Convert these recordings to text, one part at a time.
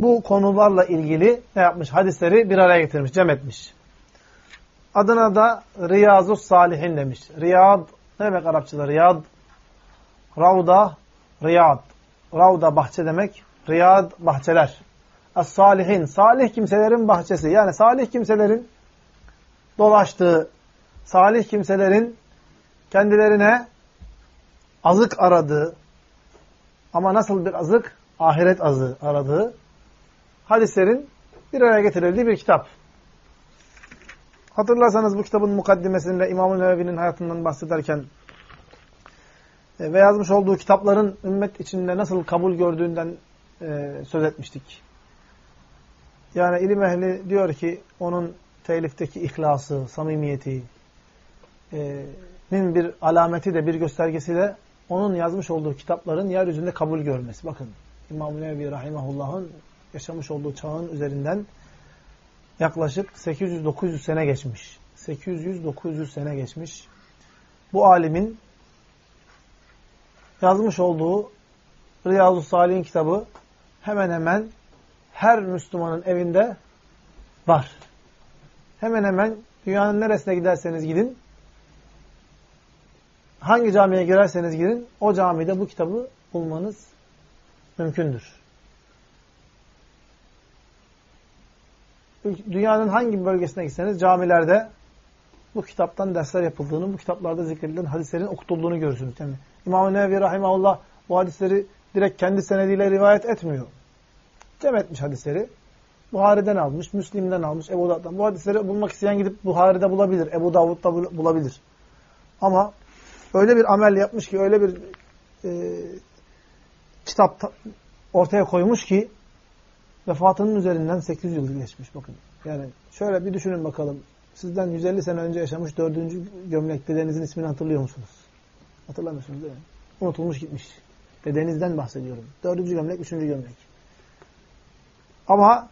bu konularla ilgili ne yapmış? Hadisleri bir araya getirmiş, cem etmiş. Adına da Riyazus Salihin demiş. Riyad, ne demek Arapçada? Riyad, Ravda, Riyad. Ravda bahçe demek. Riyad bahçeler. As-Salihin, salih kimselerin bahçesi. Yani salih kimselerin dolaştığı, salih kimselerin kendilerine azık aradığı, ama nasıl bir azık? Ahiret azı aradığı hadislerin bir araya getirildiği bir kitap. Hatırlarsanız bu kitabın mukaddimesinde İmam-ı Nevevi'nin hayatından bahsederken e, ve yazmış olduğu kitapların ümmet içinde nasıl kabul gördüğünden e, söz etmiştik. Yani ilim ehli diyor ki onun telifteki ihlası, samimiyeti, e, bir alameti de bir göstergesi de onun yazmış olduğu kitapların yeryüzünde kabul görmesi. Bakın İmam-ı Nevevi Rahimahullah'ın yaşamış olduğu çağın üzerinden yaklaşık 800-900 sene geçmiş. 800-900 sene geçmiş. Bu alimin yazmış olduğu Riyazu Salih'in kitabı hemen hemen her Müslümanın evinde var. Hemen hemen dünyanın neresine giderseniz gidin, hangi camiye girerseniz girin, o camide bu kitabı bulmanız mümkündür. Dünyanın hangi bölgesine gitseniz camilerde bu kitaptan dersler yapıldığını, bu kitaplarda zikredilen hadislerin okutulduğunu görürsünüz. Yani İmam-ı Nevevi Rahimahullah bu hadisleri direkt kendi senediyle rivayet etmiyor. Cem etmiş hadisleri. Buhari'den almış, Müslim'den almış, Ebu Davud'dan. Bu hadisleri bulmak isteyen gidip Buhari'de bulabilir, Ebu Davud'da bulabilir. Ama öyle bir amel yapmış ki, öyle bir e, kitap ortaya koymuş ki vefatının üzerinden 800 yıl geçmiş bakın. Yani şöyle bir düşünün bakalım. Sizden 150 sene önce yaşamış dördüncü gömlek dedenizin ismini hatırlıyor musunuz? Hatırlamıyorsunuz değil mi? Unutulmuş gitmiş. Dedenizden bahsediyorum. Dördüncü gömlek, üçüncü gömlek. Ama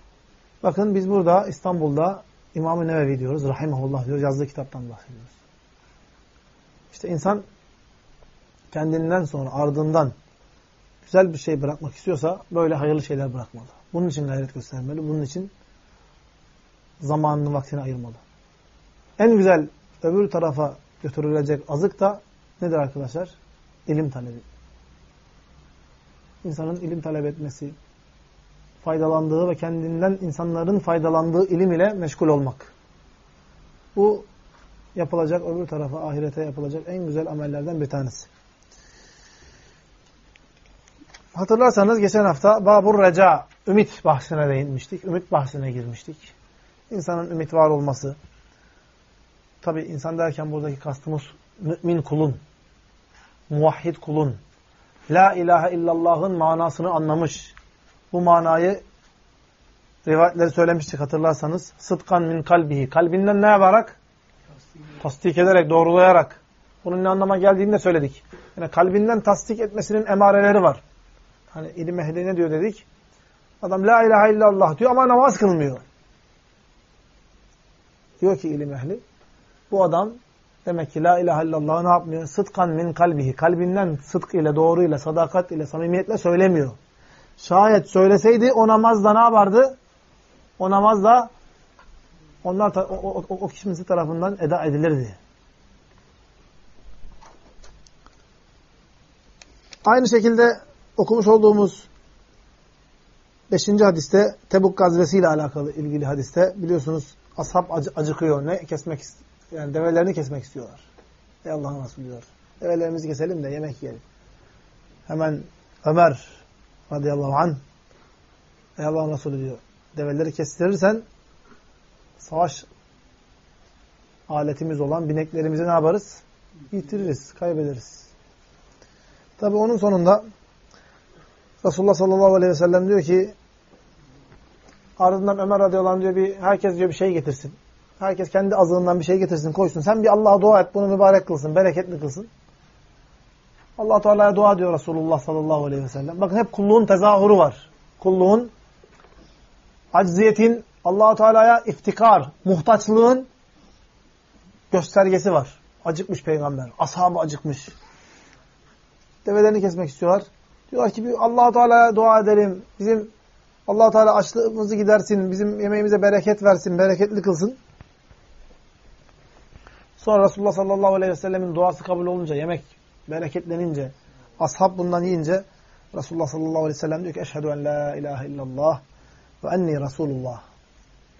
bakın biz burada İstanbul'da İmam-ı Nevevi diyoruz. Rahimahullah diyoruz. Yazdığı kitaptan bahsediyoruz. İşte insan kendinden sonra ardından güzel bir şey bırakmak istiyorsa böyle hayırlı şeyler bırakmalı. Bunun için gayret göstermeli. Bunun için zamanını, vaktini ayırmalı. En güzel öbür tarafa götürülecek azık da nedir arkadaşlar? İlim talebi. İnsanın ilim talep etmesi, faydalandığı ve kendinden insanların faydalandığı ilim ile meşgul olmak. Bu yapılacak öbür tarafa, ahirete yapılacak en güzel amellerden bir tanesi. Hatırlarsanız geçen hafta Babur Reca, ümit bahsine değinmiştik. Ümit bahsine girmiştik. İnsanın ümit var olması. Tabi insan derken buradaki kastımız mümin kulun, muvahhid kulun, La ilahe illallah'ın manasını anlamış. Bu manayı rivayetleri söylemiştik hatırlarsanız. Sıdkan min kalbihi. Kalbinden ne yaparak? Tasdik ederek, doğrulayarak. Bunun ne anlama geldiğini de söyledik. Yani kalbinden tasdik etmesinin emareleri var. Hani ilim ehli ne diyor dedik? Adam la ilahe illallah diyor ama namaz kılmıyor. Diyor ki ilim ehli. Bu adam demek ki la ilahe illallah ne yapmıyor? Sıdkan min kalbihi. Kalbinden sıdk ile, doğru ile, sadakat ile, samimiyetle söylemiyor. Şayet söyleseydi o namazda ne yapardı? O namazda onlar o, o, o, kişinin tarafından eda edilirdi. Aynı şekilde okumuş olduğumuz 5. hadiste Tebuk gazvesiyle alakalı ilgili hadiste biliyorsunuz ashab acı, acıkıyor. Ne kesmek yani develerini kesmek istiyorlar. Ey Allah'ın Resulü diyor. Develerimizi keselim de yemek yiyelim. Hemen Ömer radıyallahu anh Ey Allah'ın Resulü diyor. Develeri kestirirsen savaş aletimiz olan bineklerimizi ne yaparız? Yitiririz, kaybederiz. Tabi onun sonunda Resulullah sallallahu aleyhi ve sellem diyor ki ardından Ömer radıyallahu anh diyor bir herkes diyor bir şey getirsin. Herkes kendi azığından bir şey getirsin, koysun. Sen bir Allah'a dua et, bunu mübarek kılsın, bereketli kılsın. Allah Teala'ya dua diyor Resulullah sallallahu aleyhi ve sellem. Bakın hep kulluğun tezahürü var. Kulluğun, acziyetin, allah Teala'ya iftikar, muhtaçlığın göstergesi var. Acıkmış peygamber. Ashabı acıkmış. Develerini kesmek istiyorlar. Diyorlar ki allah Teala'ya dua edelim. Bizim allah Teala açlığımızı gidersin, bizim yemeğimize bereket versin, bereketli kılsın. Sonra Resulullah sallallahu aleyhi ve sellemin duası kabul olunca, yemek bereketlenince, ashab bundan yiyince Resulullah sallallahu aleyhi ve sellem diyor ki Eşhedü en la ilahe illallah ve enni Resulullah.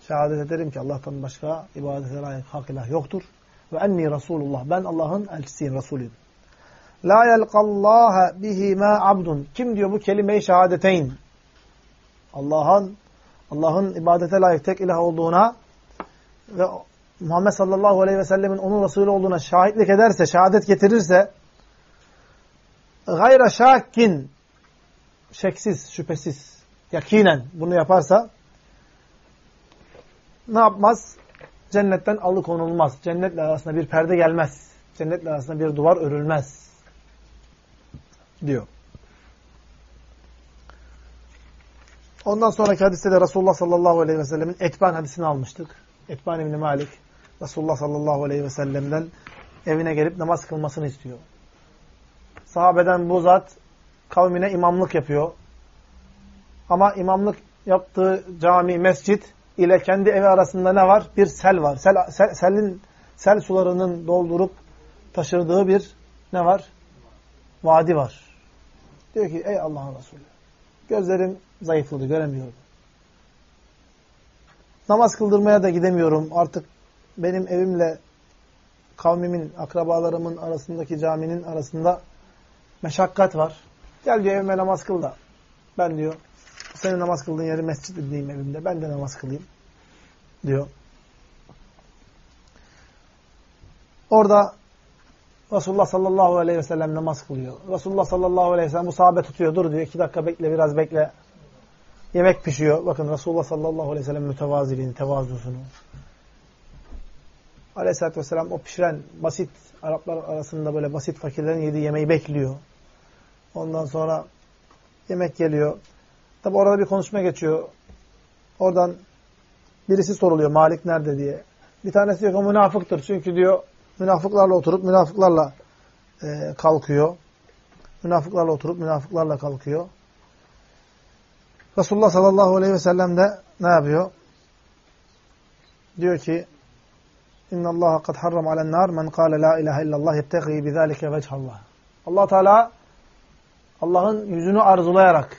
Şehadet ederim ki Allah'tan başka ibadete layık hak ilah yoktur. Ve enni Resulullah. Ben Allah'ın elçisiyim, Resulüyüm. La yelqallaha bihi ma abdun. Kim diyor bu kelime-i şehadeteyn? Allah'ın Allah'ın ibadete layık tek ilah olduğuna ve Muhammed sallallahu aleyhi ve sellemin onun Resulü olduğuna şahitlik ederse, şehadet getirirse gayra şakkin şeksiz, şüphesiz, yakinen bunu yaparsa ne yapmaz? Cennetten alıkonulmaz. Cennetle arasında bir perde gelmez. Cennetle arasında bir duvar örülmez. Diyor. Ondan sonraki hadiste de Resulullah sallallahu aleyhi ve sellemin Etban hadisini almıştık. Etban İbni Malik Resulullah sallallahu aleyhi ve sellem'den evine gelip namaz kılmasını istiyor. Sahabeden bu zat kavmine imamlık yapıyor. Ama imamlık yaptığı cami, mescit ile kendi evi arasında ne var? Bir sel var. Sel, sel, selin, sel sularının doldurup taşırdığı bir ne var? Vadi var. Diyor ki ey Allah'ın Resulü gözlerim zayıfladı göremiyorum. Namaz kıldırmaya da gidemiyorum. Artık benim evimle kavmimin, akrabalarımın arasındaki caminin arasında meşakkat var. Gel diyor evime namaz kıl da. Ben diyor senin namaz kıldığın yeri mescid edeyim evimde. Ben de namaz kılayım. Diyor. Orada Resulullah sallallahu aleyhi ve sellem namaz kılıyor. Resulullah sallallahu aleyhi ve sellem bu sahabe tutuyor. Dur diyor. iki dakika bekle biraz bekle. Yemek pişiyor. Bakın Resulullah sallallahu aleyhi ve sellem mütevaziliğini, tevazusunu. Aleyhisselatü vesselam o pişiren basit Araplar arasında böyle basit fakirlerin yediği yemeği bekliyor. Ondan sonra yemek geliyor. Tabi orada bir konuşma geçiyor. Oradan birisi soruluyor Malik nerede diye. Bir tanesi diyor ki o münafıktır. Çünkü diyor münafıklarla oturup münafıklarla e, kalkıyor. Münafıklarla oturup münafıklarla kalkıyor. Resulullah sallallahu aleyhi ve sellem de ne yapıyor? Diyor ki İnna Allah kad harram alen nar men kâle la ilahe illallah yebtegî bizâlike vechallah. Allah Teala Allah'ın yüzünü arzulayarak,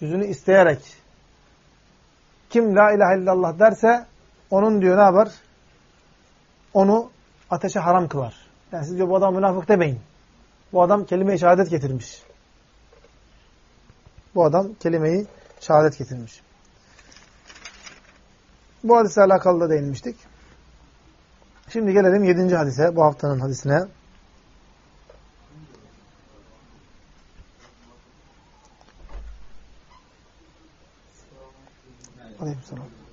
yüzünü isteyerek kim la ilahe illallah derse onun diyor ne yapar? Onu ateşe haram kılar. Yani siz diyor bu adam münafık demeyin. Bu adam kelime-i şehadet getirmiş. Bu adam kelimeyi şehadet getirmiş. Bu hadise alakalı da değinmiştik. Şimdi gelelim yedinci hadise, bu haftanın hadisine. Aleykümselam.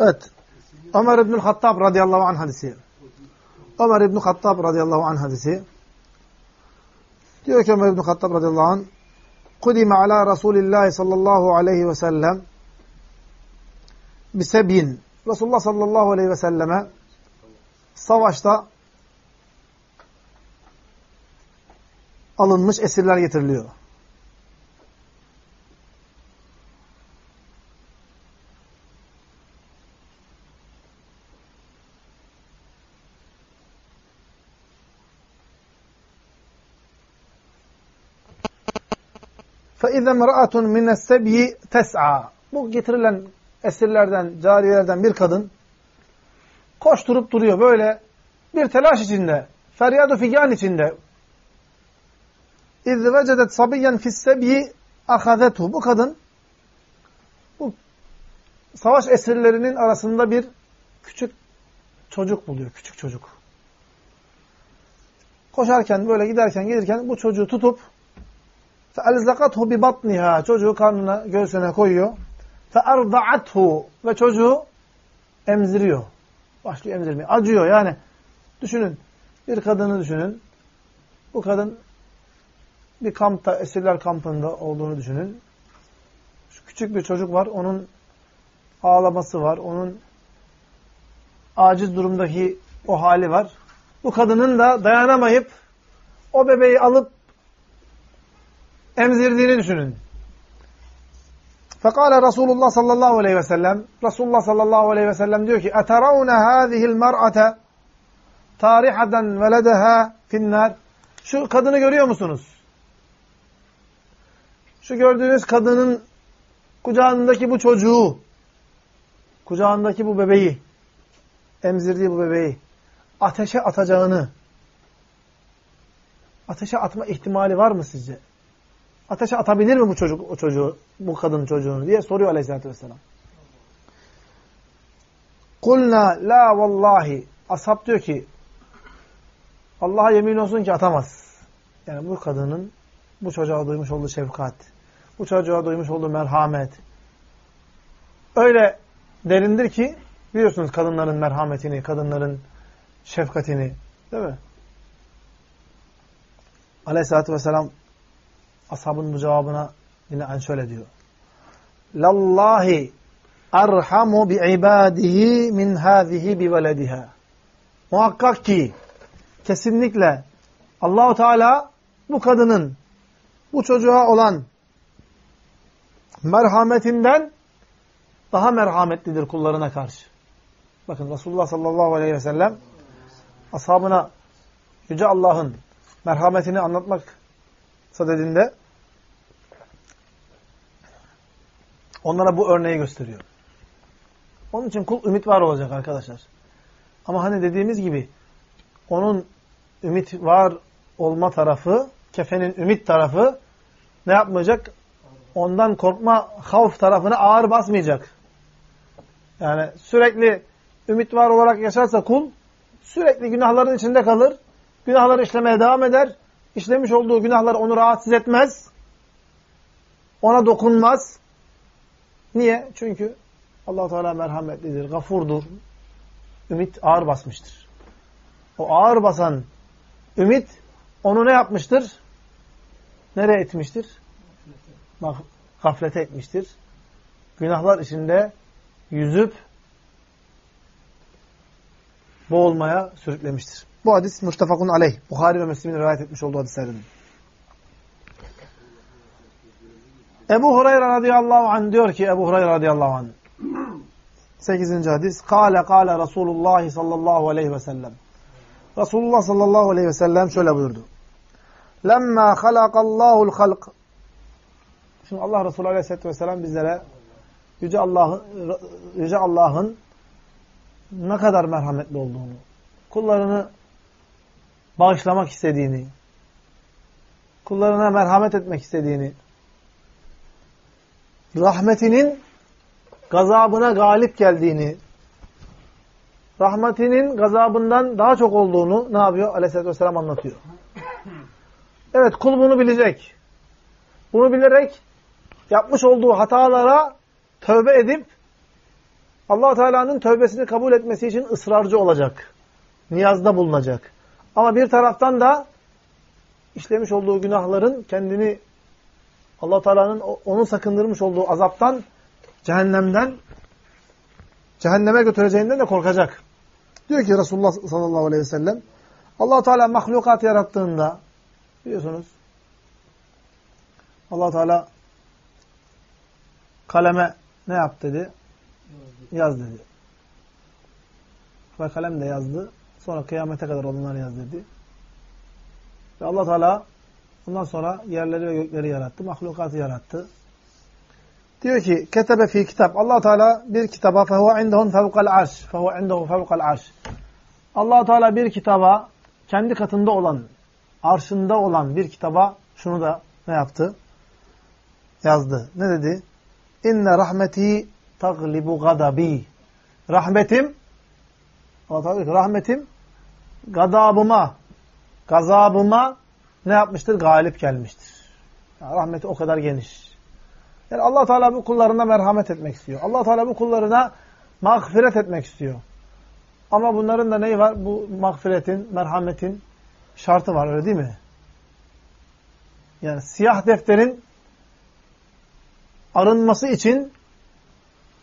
Evet. Ömer İbnül Hattab radıyallahu anh hadisi. Ömer İbnül Hattab radıyallahu anh hadisi. Diyor ki Ömer İbnül Hattab radıyallahu anh kudime ala Resulillahi sallallahu aleyhi ve sellem bisebyin. Resulullah sallallahu aleyhi ve selleme savaşta alınmış esirler getiriliyor. فَاِذَا مْرَأَةٌ مِنَ السَّبْيِ تَسْعَى Bu getirilen esirlerden, cariyelerden bir kadın koşturup duruyor böyle bir telaş içinde, feryat-ı figan içinde. اِذْ وَجَدَتْ صَبِيًّا فِي السَّبْيِ اَخَذَتْهُ Bu kadın bu savaş esirlerinin arasında bir küçük çocuk buluyor, küçük çocuk. Koşarken, böyle giderken, gelirken bu çocuğu tutup فَاَلْزَقَتْهُ بِبَطْنِهَا Çocuğu karnına, göğsüne koyuyor. فَاَرْضَعَتْهُ Ve çocuğu emziriyor. Başlıyor emzirmeye. Acıyor yani. Düşünün. Bir kadını düşünün. Bu kadın bir kampta, esirler kampında olduğunu düşünün. Şu küçük bir çocuk var. Onun ağlaması var. Onun aciz durumdaki o hali var. bu kadının da dayanamayıp o bebeği alıp emzirdiğini düşünün. Fekale Resulullah sallallahu aleyhi ve sellem Resulullah sallallahu aleyhi ve sellem diyor ki اَتَرَوْنَ هَذِهِ الْمَرْأَةَ تَارِحَةً وَلَدَهَا فِي Şu kadını görüyor musunuz? Şu gördüğünüz kadının kucağındaki bu çocuğu, kucağındaki bu bebeği, emzirdiği bu bebeği ateşe atacağını, ateşe atma ihtimali var mı sizce? Ateşe atabilir mi bu çocuk o çocuğu, bu kadın çocuğunu diye soruyor Aleyhisselatü Vesselam. Kulna la vallahi. Ashab diyor ki Allah'a yemin olsun ki atamaz. Yani bu kadının bu çocuğa duymuş olduğu şefkat, bu çocuğa duymuş olduğu merhamet öyle derindir ki biliyorsunuz kadınların merhametini, kadınların şefkatini değil mi? Aleyhisselatü Vesselam ashabın bu cevabına yine en şöyle diyor. Lallahi arhamu bi ibadihi min hazihi bi velediha. Muhakkak ki kesinlikle Allahu Teala bu kadının bu çocuğa olan merhametinden daha merhametlidir kullarına karşı. Bakın Resulullah sallallahu aleyhi ve sellem ashabına Yüce Allah'ın merhametini anlatmak sadedinde onlara bu örneği gösteriyor. Onun için kul ümit var olacak arkadaşlar. Ama hani dediğimiz gibi onun ümit var olma tarafı, kefenin ümit tarafı ne yapmayacak? Ondan korkma, havf tarafını ağır basmayacak. Yani sürekli ümit var olarak yaşarsa kul sürekli günahların içinde kalır. Günahları işlemeye devam eder. İşlemiş olduğu günahlar onu rahatsız etmez. Ona dokunmaz. Niye? Çünkü allah Teala merhametlidir, gafurdur. Ümit ağır basmıştır. O ağır basan ümit onu ne yapmıştır? Nereye etmiştir? Gaflete etmiştir. Günahlar içinde yüzüp boğulmaya sürüklemiştir. Bu hadis muttefakun aleyh. Bukhari ve Müslim'in rivayet etmiş olduğu hadislerden. Ebu Hureyre radıyallahu anh diyor ki Ebu Hureyre radıyallahu anh 8. hadis Kale kale Resulullah sallallahu aleyhi ve sellem Resulullah sallallahu aleyhi ve sellem şöyle buyurdu. Lemma halakallahu'l halq Şimdi Allah Resulü aleyhisselatü vesselam bizlere Yüce Allah'ın Yüce Allah'ın ne kadar merhametli olduğunu, kullarını bağışlamak istediğini, kullarına merhamet etmek istediğini, rahmetinin gazabına galip geldiğini, rahmetinin gazabından daha çok olduğunu ne yapıyor? Aleyhisselatü Vesselam anlatıyor. Evet kul bunu bilecek. Bunu bilerek yapmış olduğu hatalara tövbe edip allah Teala'nın tövbesini kabul etmesi için ısrarcı olacak. Niyazda bulunacak. Ama bir taraftan da işlemiş olduğu günahların kendini allah Teala'nın onu sakındırmış olduğu azaptan, cehennemden, cehenneme götüreceğinden de korkacak. Diyor ki Resulullah sallallahu aleyhi ve sellem, allah Teala mahlukat yarattığında, biliyorsunuz, allah Teala kaleme ne yap dedi? Yaz dedi. Ve kalem de yazdı. Sonra kıyamete kadar olanları yaz dedi. Ve allah Teala ondan sonra yerleri ve gökleri yarattı. Mahlukatı yarattı. Diyor ki ketebe fi kitap. allah Teala bir kitaba fehuve indehun fevkal arş. Fehuve indehu fevkal arş. allah Teala bir kitaba kendi katında olan, arşında olan bir kitaba şunu da ne yaptı? Yazdı. Ne dedi? İnne rahmeti taglibu gadabi. Rahmetim Allah Teala diyor rahmetim gadabıma, gazabıma ne yapmıştır? Galip gelmiştir. Yani rahmeti o kadar geniş. Yani Allah Teala bu kullarına merhamet etmek istiyor. Allah Teala bu kullarına mağfiret etmek istiyor. Ama bunların da neyi var? Bu mağfiretin, merhametin şartı var öyle değil mi? Yani siyah defterin arınması için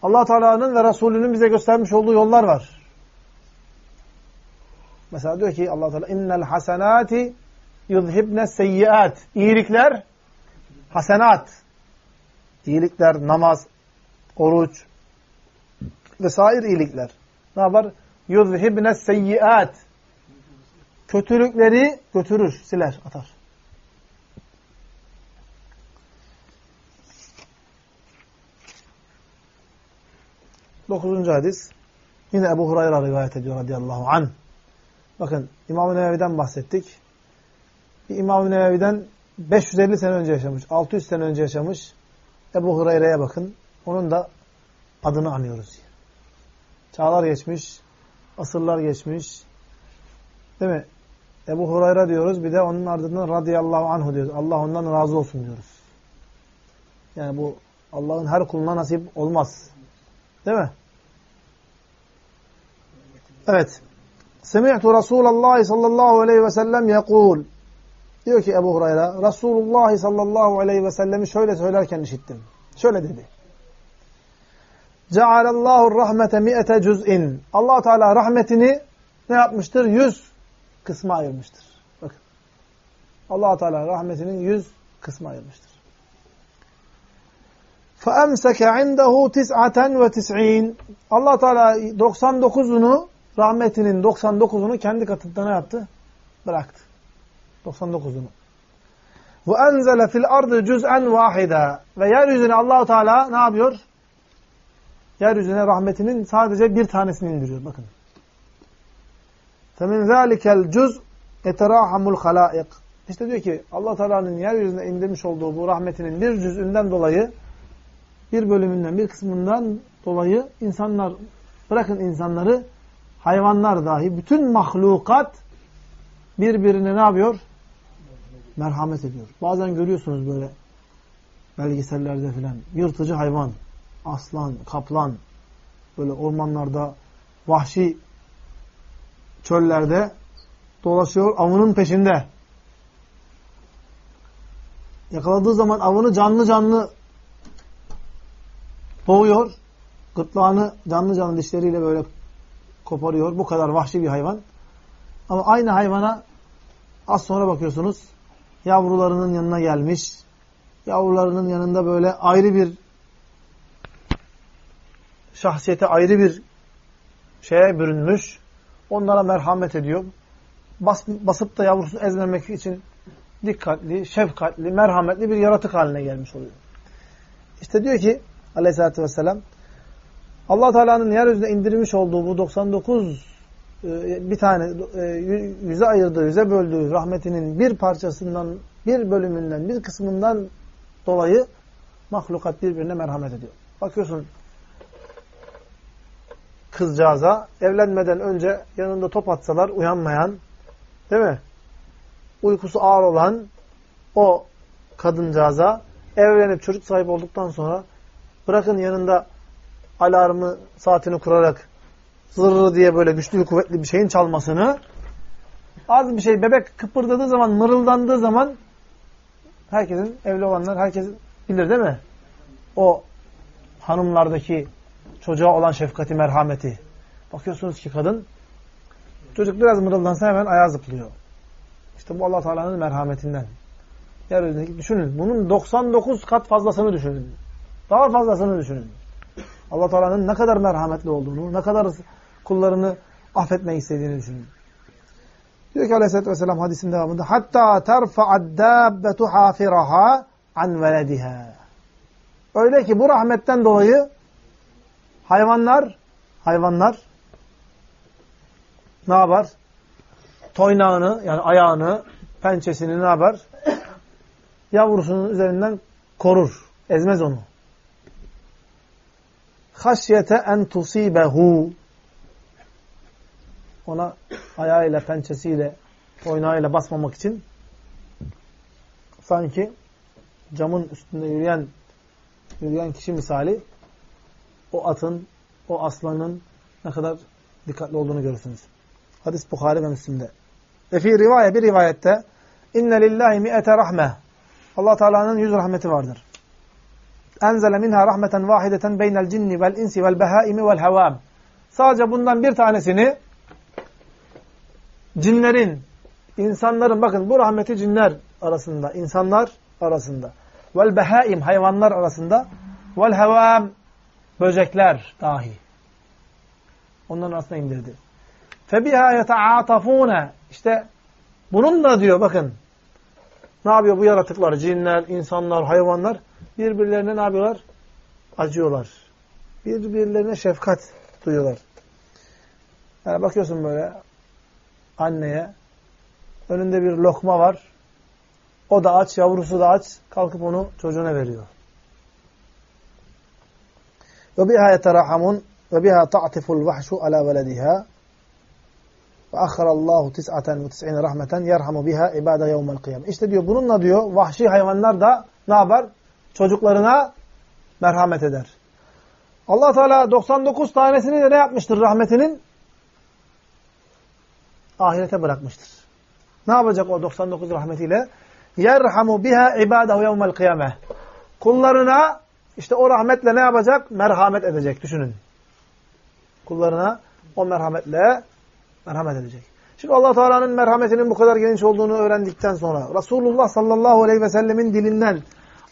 allah Teala'nın ve Resulünün bize göstermiş olduğu yollar var. Mesela diyor ki Allah Teala innel hasenati yuzhibne seyyiat. İyilikler hasenat. İyilikler, namaz, oruç vesaire iyilikler. Ne yapar? Yuzhibne seyyiat. Kötülükleri götürür, siler, atar. Dokuzuncu hadis. Yine Ebu Hurayra rivayet ediyor radıyallahu anh. Bakın İmam-ı Nevevi'den bahsettik. İmam-ı Nevevi'den 550 sene önce yaşamış, 600 sene önce yaşamış Ebu Hureyre'ye bakın. Onun da adını anıyoruz. Çağlar geçmiş, asırlar geçmiş. Değil mi? Ebu Hureyre diyoruz. Bir de onun ardından radıyallahu anhu diyoruz. Allah ondan razı olsun diyoruz. Yani bu Allah'ın her kuluna nasip olmaz. Değil mi? Evet. Semi'tu Resulallah sallallahu aleyhi ve sellem yekul. Diyor ki Ebu Hureyre, Resulullah sallallahu aleyhi ve sellemi şöyle söylerken işittim. Şöyle dedi. Cealallahu rahmete mi'ete cüz'in. allah Teala rahmetini ne yapmıştır? Yüz kısma ayırmıştır. Bakın. allah Teala rahmetinin yüz kısma ayırmıştır. فَاَمْسَكَ عِنْدَهُ تِسْعَةً وَتِسْعِينَ allah Teala 99'unu rahmetinin 99'unu kendi katında ne yaptı? Bıraktı. 99'unu. Ve enzele fil ardı cüz'en vahida. Ve yeryüzüne Allahu Teala ne yapıyor? Yeryüzüne rahmetinin sadece bir tanesini indiriyor. Bakın. Femin zâlikel cüz eterahamul halâik. İşte diyor ki allah Teala'nın yeryüzüne indirmiş olduğu bu rahmetinin bir cüzünden dolayı bir bölümünden, bir kısmından dolayı insanlar, bırakın insanları, hayvanlar dahi, bütün mahlukat birbirine ne yapıyor? Merhamet ediyor. Bazen görüyorsunuz böyle belgesellerde filan yırtıcı hayvan, aslan, kaplan, böyle ormanlarda, vahşi çöllerde dolaşıyor, avının peşinde. Yakaladığı zaman avını canlı canlı boğuyor. Gırtlağını canlı canlı dişleriyle böyle koparıyor. Bu kadar vahşi bir hayvan. Ama aynı hayvana az sonra bakıyorsunuz yavrularının yanına gelmiş. Yavrularının yanında böyle ayrı bir şahsiyete ayrı bir şeye bürünmüş. Onlara merhamet ediyor. Bas, basıp da yavrusunu ezmemek için dikkatli, şefkatli, merhametli bir yaratık haline gelmiş oluyor. İşte diyor ki aleyhissalatü vesselam allah Teala'nın yeryüzüne indirmiş olduğu bu 99 e, bir tane e, yüze ayırdığı, yüze böldüğü rahmetinin bir parçasından, bir bölümünden, bir kısmından dolayı mahlukat birbirine merhamet ediyor. Bakıyorsun kızcağıza evlenmeden önce yanında top atsalar uyanmayan, değil mi? Uykusu ağır olan o kadıncağıza evlenip çocuk sahibi olduktan sonra bırakın yanında alarmı saatini kurarak zırrı diye böyle güçlü kuvvetli bir şeyin çalmasını az bir şey bebek kıpırdadığı zaman mırıldandığı zaman herkesin evli olanlar herkes bilir değil mi? O hanımlardaki çocuğa olan şefkati, merhameti. Bakıyorsunuz ki kadın çocuk biraz mırıldansa hemen ayağa zıplıyor. İşte bu allah Teala'nın merhametinden. Yeryüzündeki düşünün. Bunun 99 kat fazlasını düşünün. Daha fazlasını düşünün. Allah Teala'nın ne kadar merhametli olduğunu, ne kadar kullarını affetmeyi istediğini düşünün. Diyor ki aleyhissalatü vesselam hadisin devamında hatta terfa'ad dabbetu hafiraha an velediha. Öyle ki bu rahmetten dolayı hayvanlar hayvanlar ne yapar? Toynağını yani ayağını, pençesini ne yapar? Yavrusunun üzerinden korur. Ezmez onu. Haşyete en tusibehu ona ayağıyla, pençesiyle, toynağıyla basmamak için sanki camın üstünde yürüyen yürüyen kişi misali o atın, o aslanın ne kadar dikkatli olduğunu görürsünüz. Hadis Bukhari ve Müslim'de. Ve fi rivayet bir rivayette inne lillahi mi'ete rahme. Allah Teala'nın yüz rahmeti vardır. Enzele minha rahmeten vahideten beynel cinni vel insi vel behaimi vel hevam. Sadece bundan bir tanesini cinlerin, insanların, bakın bu rahmeti cinler arasında, insanlar arasında. Vel behaim, hayvanlar arasında. Vel hevam, böcekler dahi. Onların arasında indirdi. Febiha yeta'atafune. İşte bunun da diyor bakın. Ne yapıyor bu yaratıklar? Cinler, insanlar, hayvanlar birbirlerine ne yapıyorlar? Acıyorlar. Birbirlerine şefkat duyuyorlar. Yani bakıyorsun böyle anneye önünde bir lokma var. O da aç, yavrusu da aç. Kalkıp onu çocuğuna veriyor. Ve biha yeterahamun ve biha ta'tiful vahşu ala velediha ve ahharallahu tis'aten ve tis'ine rahmeten yerhamu biha ibade yevmel kıyam. İşte diyor bununla diyor vahşi hayvanlar da ne yapar? Çocuklarına merhamet eder. allah Teala 99 tanesini de ne yapmıştır rahmetinin? Ahirete bırakmıştır. Ne yapacak o 99 rahmetiyle? Yerhamu biha ibadahu yevmel kıyame. Kullarına işte o rahmetle ne yapacak? Merhamet edecek. Düşünün. Kullarına o merhametle merhamet edecek. Şimdi allah Teala'nın merhametinin bu kadar geniş olduğunu öğrendikten sonra, Resulullah sallallahu aleyhi ve sellemin dilinden,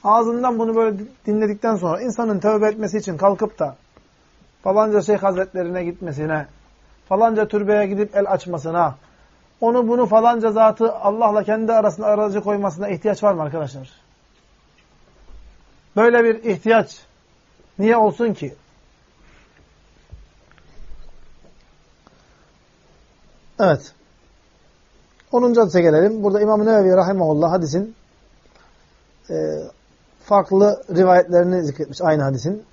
ağzından bunu böyle dinledikten sonra, insanın tövbe etmesi için kalkıp da falanca şeyh hazretlerine gitmesine, falanca türbeye gidip el açmasına, onu bunu falanca zatı Allah'la kendi arasında aracı koymasına ihtiyaç var mı arkadaşlar? Böyle bir ihtiyaç niye olsun ki? Evet. 10. hadise gelelim. Burada İmam-ı Nevevi Rahimahullah hadisin e, farklı rivayetlerini zikretmiş aynı hadisin.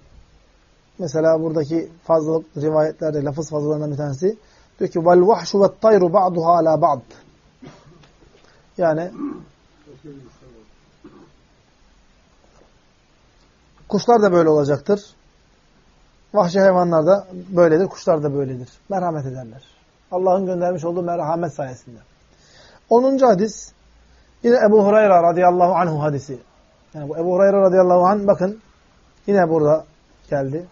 Mesela buradaki fazlalık rivayetlerde lafız fazlalığından bir tanesi diyor ki vel vahşu ve tayru ba'duha ala ba'd. Yani kuşlar da böyle olacaktır. Vahşi hayvanlar da böyledir, kuşlar da böyledir. Merhamet ederler. Allah'ın göndermiş olduğu merhamet sayesinde. 10. hadis yine Ebu Hureyre radıyallahu anhu hadisi. Yani bu Ebu Hureyre radıyallahu anh bakın yine burada geldi.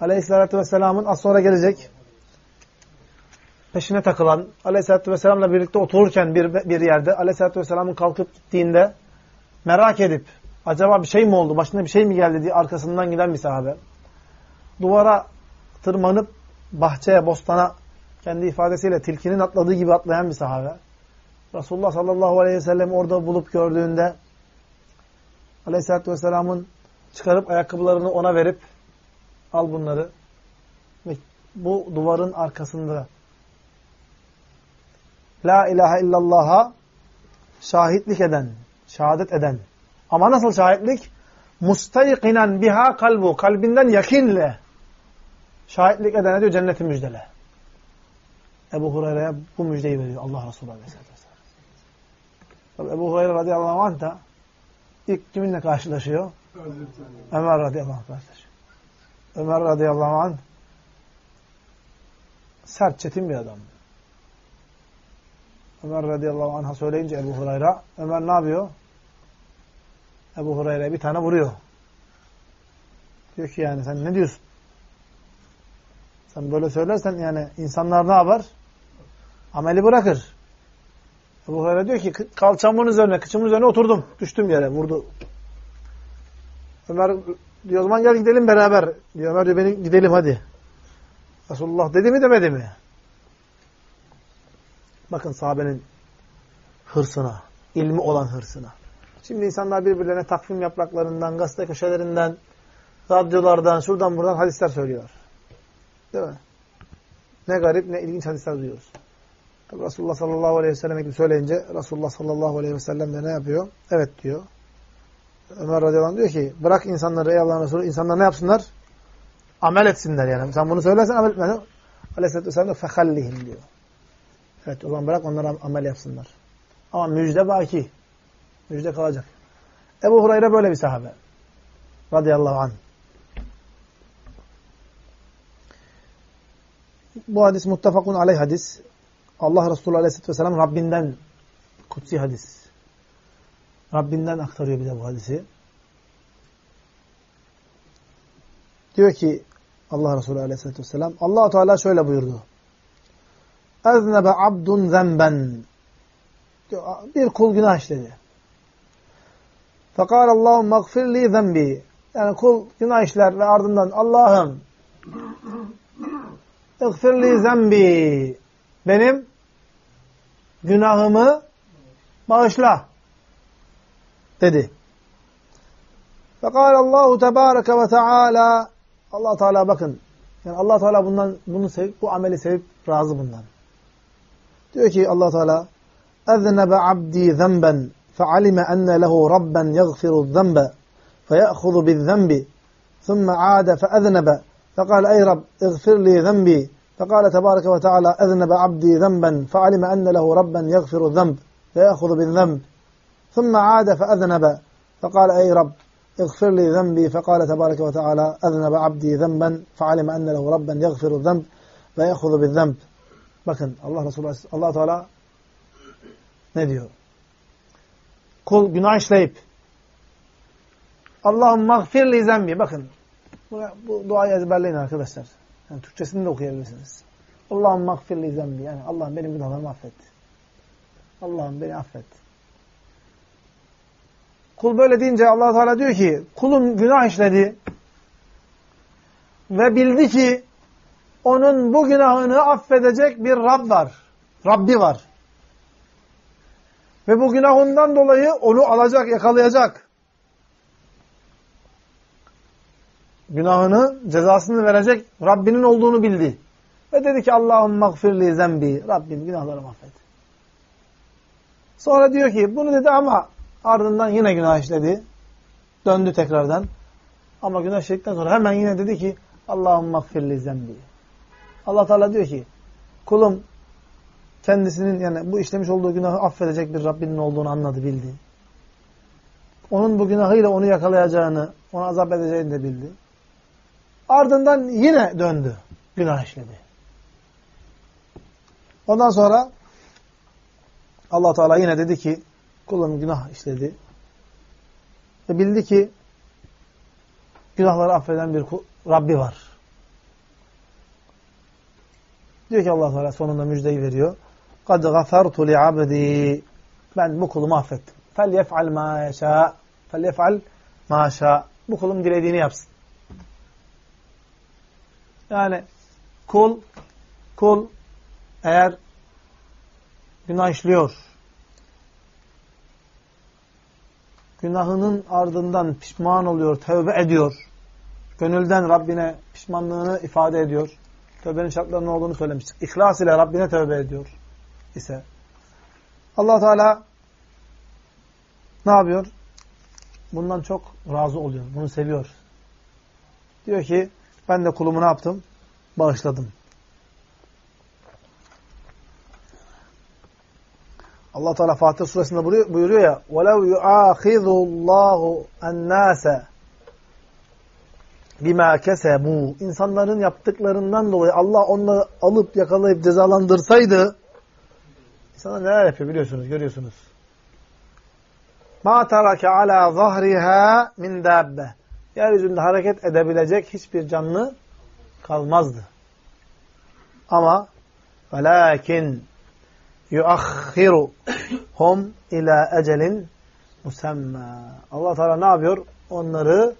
Aleyhisselatü vesselamın az sonra gelecek peşine takılan Aleyhisselatü vesselamla birlikte otururken bir, bir yerde Aleyhisselatü vesselamın kalkıp gittiğinde merak edip acaba bir şey mi oldu, başına bir şey mi geldi diye arkasından giden bir sahabe. Duvara tırmanıp bahçeye, bostana kendi ifadesiyle tilkinin atladığı gibi atlayan bir sahabe. Resulullah sallallahu aleyhi ve sellem orada bulup gördüğünde aleyhissalatü vesselamın çıkarıp ayakkabılarını ona verip al bunları ve bu duvarın arkasında La ilahe illallah'a şahitlik eden, şehadet eden. Ama nasıl şahitlik? Mustayqinen biha kalbu. Kalbinden yakinle şahitlik edene diyor cenneti müjdele. Ebu Hureyre'ye bu müjdeyi veriyor Allah Resulü Aleyhisselatü Vesselam. Tabi Ebu Hureyre radıyallahu anh da ilk kiminle karşılaşıyor? Ömer radıyallahu anh karşılaşıyor. Ömer radıyallahu anh sert, çetin bir adam. Ömer radıyallahu anh'a söyleyince Ebu Hureyre, Ömer ne yapıyor? Ebu Hureyre bir tane vuruyor. Diyor ki yani sen ne diyorsun? Sen böyle söylersen yani insanlar ne yapar? Ameli bırakır. Ebu Hureyre diyor ki kalçamın üzerine, kıçımın üzerine oturdum. Düştüm yere, vurdu. Ömer diyor o zaman gel gidelim beraber. Diyor Ömer diyor beni gidelim hadi. Resulullah dedi mi demedi mi? Bakın sahabenin hırsına, ilmi olan hırsına. Şimdi insanlar birbirlerine takvim yapraklarından, gazete köşelerinden, radyolardan, şuradan buradan hadisler söylüyor. Değil mi? Ne garip ne ilginç hadisler duyuyoruz. Resulullah sallallahu aleyhi ve sellem gibi söyleyince Resulullah sallallahu aleyhi ve sellem de ne yapıyor? Evet diyor. Ömer radıyallahu anh diyor ki bırak insanları ey Allah'ın Resulü insanlar ne yapsınlar? Amel etsinler yani. Sen bunu söylersen amel etmeden aleyhissalatü vesselam da fehallihim diyor. Evet o zaman bırak onlar amel yapsınlar. Ama müjde baki. Müjde kalacak. Ebu Hureyre böyle bir sahabe. Radıyallahu anh. Bu hadis muttefakun aleyh hadis. Allah Resulü Aleyhisselatü Vesselam Rabbinden kutsi hadis. Rabbinden aktarıyor bir de bu hadisi. Diyor ki Allah Resulü Aleyhisselatü Vesselam allah Teala şöyle buyurdu. Eznebe abdun zemben. Bir kul günah işledi. Fekal Allahum magfirli zembi. Yani kul günah işler ve ardından Allah'ım ıgfirli zembi. Benim günahımı bağışla dedi. Fekal Allahu tebareke ve teala Allah Teala bakın. Yani Allah Teala bundan bunu sevip bu ameli sevip razı bundan. Diyor ki Allah Teala "Eznebe abdi zenben fealime enne lehu rabben yaghfiru zenbe feyakhudhu bizzenbi ثم عاد فأذنب فقال أي رب اغفر لي ذنبي فقال تبارك وتعالى أذنب عبدي ذنبا فعلم أن له ربا يغفر الذنب فيأخذ بالذنب ثم عاد فأذنب فقال أي رب اغفر لي ذنبي فقال تبارك وتعالى أذنب عبدي ذنبا فعلم أن له ربا يغفر الذنب فيأخذ بالذنب Bakın Allah Resulü Allah Teala ne diyor? Kul günah işleyip Allah'ım mağfirli zembi. Bakın bu, bu duayı ezberleyin arkadaşlar. Yani Türkçesini de okuyabilirsiniz. Allah'ım mağfirli zembi. Yani Allah'ım benim günahlarımı affet. Allah'ım beni affet. Kul böyle deyince allah Teala diyor ki kulum günah işledi ve bildi ki onun bu günahını affedecek bir Rab var. Rabbi var. Ve bu günahından dolayı onu alacak, yakalayacak. Günahını, cezasını verecek Rabbinin olduğunu bildi. Ve dedi ki Allah'ım mağfirli zembi. Rabbim günahlarımı affet. Sonra diyor ki bunu dedi ama Ardından yine günah işledi. Döndü tekrardan. Ama günah işledikten sonra hemen yine dedi ki Allah'ım mağfirli zembi. Allah Teala diyor ki kulum kendisinin yani bu işlemiş olduğu günahı affedecek bir Rabbinin olduğunu anladı, bildi. Onun bu günahıyla onu yakalayacağını, onu azap edeceğini de bildi. Ardından yine döndü. Günah işledi. Ondan sonra Allah Teala yine dedi ki kulum günah işledi. Ve bildi ki günahları affeden bir Rabbi var. Diyor ki Allah Teala sonunda müjdeyi veriyor. قَدْ غَفَرْتُ لِعَبْدِي Ben bu kulumu affettim. فَلْيَفْعَلْ مَا يَشَاء فَلْيَفْعَلْ مَا شَاء Bu kulum dilediğini yapsın. Yani kul kul eğer günah işliyor günahının ardından pişman oluyor, tövbe ediyor. Gönülden Rabbine pişmanlığını ifade ediyor. Tövbenin şartlarının olduğunu söylemiştik. İhlas ile Rabbine tövbe ediyor ise allah Teala ne yapıyor? Bundan çok razı oluyor. Bunu seviyor. Diyor ki ben de kulumu ne yaptım? Bağışladım. Allah Teala Fatih suresinde buyuruyor ya وَلَوْ يُعَاخِذُ اللّٰهُ النَّاسَ bima kesebu insanların yaptıklarından dolayı Allah onları alıp yakalayıp cezalandırsaydı insanlar neler yapıyor biliyorsunuz görüyorsunuz ma tarake ala zahriha min dabbe yeryüzünde hareket edebilecek hiçbir canlı kalmazdı ama velakin yuakhiru hum ila ecelin musemma. Allah Teala ne yapıyor? Onları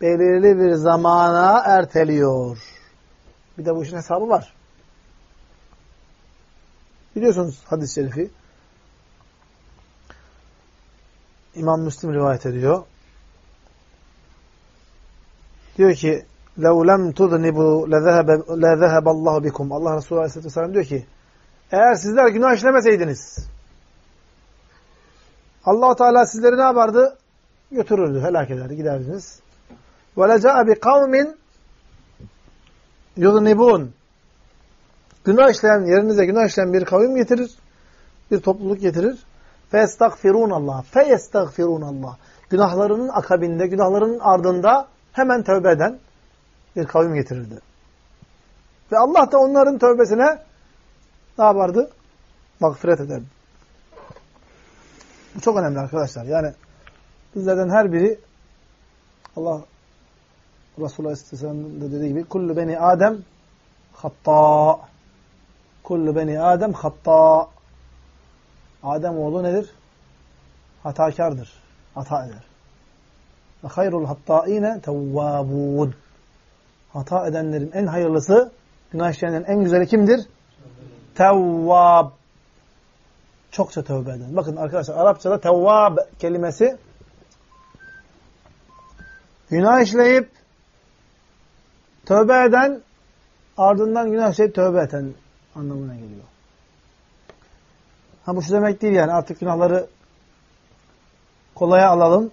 belirli bir zamana erteliyor. Bir de bu işin hesabı var. Biliyorsunuz hadis-i şerifi. İmam Müslim rivayet ediyor Diyor ki لَوْ لَمْ تُذْنِبُوا لَذَهَبَ اللّٰهُ بِكُمْ Allah Resulü Aleyhisselatü Vesselam diyor ki eğer sizler günah işlemeseydiniz allah Teala sizleri ne yapardı? Götürürdü, helak ederdi, giderdiniz. وَلَجَاءَ بِقَوْمٍ يُذْنِبُونَ Günah işleyen, yerinize günah işleyen bir kavim getirir. Bir topluluk getirir. فَيَسْتَغْفِرُونَ اللّٰهِ فَيَسْتَغْفِرُونَ اللّٰهِ Günahlarının akabinde, günahlarının ardında hemen tövbe eden bir kavim getirirdi. Ve Allah da onların tövbesine ne yapardı? Mağfiret ederdi. Bu çok önemli arkadaşlar. Yani bizlerden her biri Allah Resulullah Aleyhisselam'ın da dediği gibi kullu beni Adem hatta Kullu beni Adem hatta. Adem oğlu nedir? Hatakardır. Hata eder. Ve hayrul hattâine tevvâbûn. Hata edenlerin en hayırlısı, günah işleyenlerin en güzeli kimdir? Tevvab. Çokça tövbe eden. Bakın arkadaşlar Arapçada tevvab kelimesi günah işleyip tövbe eden ardından günah işleyip tövbe eden anlamına geliyor. Ha bu şu demek değil yani artık günahları kolaya alalım,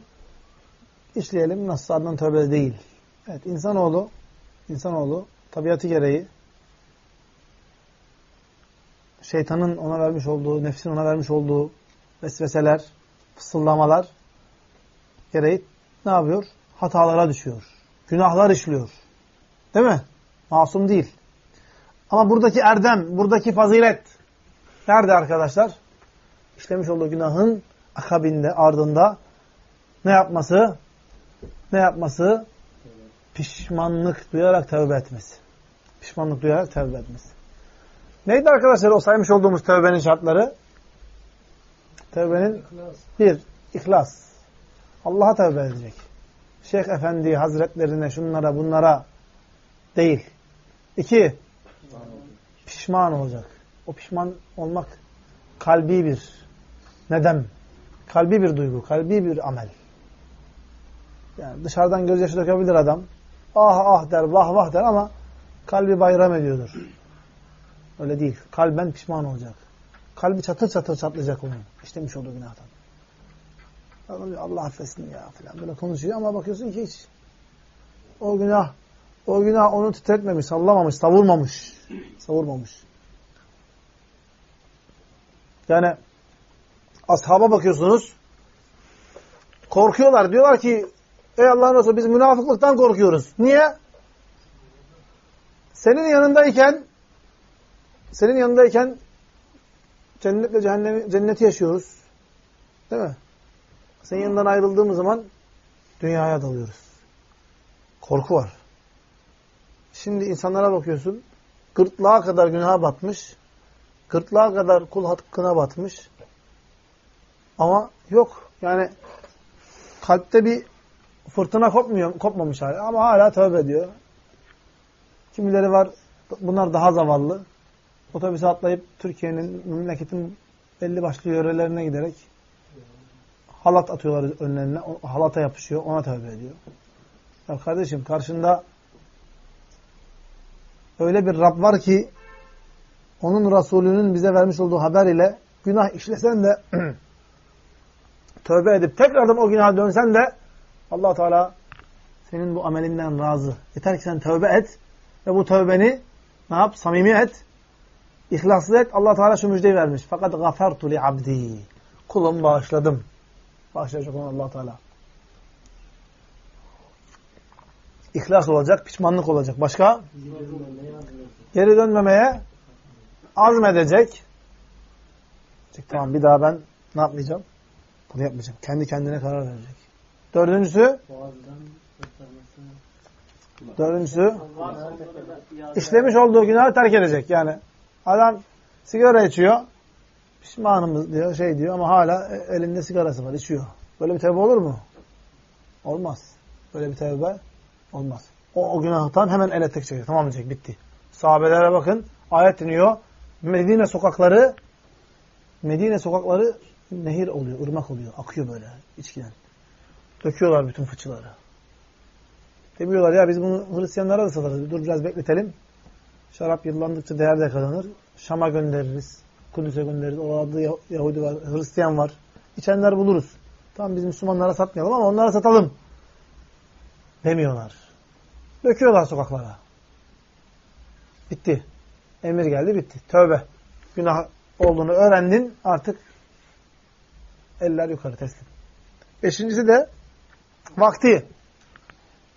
işleyelim, nasıl ardından tövbe değil. Evet insanoğlu, insanoğlu tabiatı gereği şeytanın ona vermiş olduğu, nefsin ona vermiş olduğu vesveseler, fısıldamalar gereği ne yapıyor? Hatalara düşüyor. Günahlar işliyor. Değil mi? Masum değil. Ama buradaki erdem, buradaki fazilet nerede arkadaşlar? İşlemiş olduğu günahın akabinde, ardında ne yapması? Ne yapması? Pişmanlık duyarak tövbe etmesi. Pişmanlık duyarak tövbe etmesi. Neydi arkadaşlar o saymış olduğumuz tövbenin şartları? Tövbenin İhlas. bir, ihlas. Allah'a tövbe edecek. Şeyh Efendi Hazretlerine, şunlara, bunlara değil. İki, pişman olacak. O pişman olmak kalbi bir nedem. Kalbi bir duygu, kalbi bir amel. Yani dışarıdan gözyaşı dökebilir adam. Ah ah der, vah vah der ama kalbi bayram ediyordur. Öyle değil. Kalben pişman olacak. Kalbi çatır çatır çatlayacak onun. İşlemiş olduğu günahtan. Adam diyor, Allah affetsin ya falan böyle konuşuyor ama bakıyorsun ki hiç o günah o günah onu titretmemiş, sallamamış, savurmamış. Savurmamış. Yani ashaba bakıyorsunuz korkuyorlar. Diyorlar ki ey Allah'ın Resulü biz münafıklıktan korkuyoruz. Niye? Senin yanındayken senin yanındayken cennetle cehennemi, cenneti yaşıyoruz. Değil mi? Senin yanından ayrıldığımız zaman dünyaya dalıyoruz. Korku var. Şimdi insanlara bakıyorsun. Gırtlağa kadar günaha batmış. Gırtlağa kadar kul hakkına batmış. Ama yok. Yani kalpte bir fırtına kopmuyor, kopmamış hala. Ama hala tövbe ediyor. Kimileri var, bunlar daha zavallı. Otobüse atlayıp Türkiye'nin, memleketin belli başlı yörelerine giderek halat atıyorlar önlerine. O halata yapışıyor, ona tövbe ediyor. Ya kardeşim karşında öyle bir Rab var ki onun Resulünün bize vermiş olduğu haber ile günah işlesen de tövbe edip tekrardan o günaha dönsen de allah Teala senin bu amelinden razı. Yeter ki sen tövbe et ve bu tövbeni ne yap? Samimi et. İhlaslı et. allah Teala şu müjdeyi vermiş. Fakat gafertu li abdi. Kulum bağışladım. Bağışlayacak olan allah Teala. İhlas olacak, pişmanlık olacak. Başka? Geri dönmemeye azmedecek. Tamam bir daha ben ne yapmayacağım? Bunu yapmayacağım. Kendi kendine karar verecek. Dördüncüsü Dördüncüsü işlemiş olduğu günahı terk edecek. Yani adam sigara içiyor. Pişmanım diyor, şey diyor ama hala elinde sigarası var, içiyor. Böyle bir tevbe olur mu? Olmaz. Böyle bir tevbe olmaz. O, o günahtan hemen el tek çekiyor. Tamam diyecek, bitti. Sahabelere bakın, ayet iniyor. Medine sokakları Medine sokakları nehir oluyor, ırmak oluyor. Akıyor böyle içkiden. Döküyorlar bütün fıçıları. Demiyorlar ya biz bunu Hristiyanlara da satarız. Dur biraz bekletelim. Şarap yıllandıkça değer de kazanır. Şam'a göndeririz. Kudüs'e göndeririz. Orada Yahudi var, Hristiyan var. İçenler buluruz. Tamam biz Müslümanlara satmayalım ama onlara satalım. Demiyorlar. Döküyorlar sokaklara. Bitti. Emir geldi bitti. Tövbe. Günah olduğunu öğrendin artık eller yukarı teslim. Beşincisi de vakti.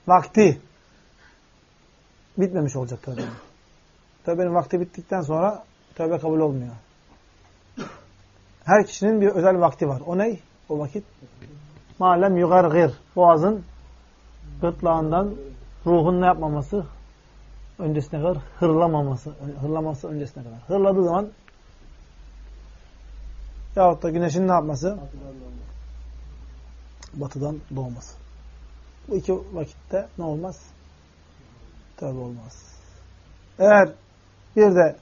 Vakti. Bitmemiş olacak tövbenin. Tövbenin vakti bittikten sonra tövbe kabul olmuyor. Her kişinin bir özel vakti var. O ne? O vakit. Malem yugargir. Boğazın gırtlağından ruhun ne yapmaması? öncesine kadar hırlamaması, hırlaması öncesine kadar. Hırladığı zaman yahut da güneşin ne yapması? Batıdan doğması. Bu iki vakitte ne olmaz? Tövbe olmaz. Eğer bir de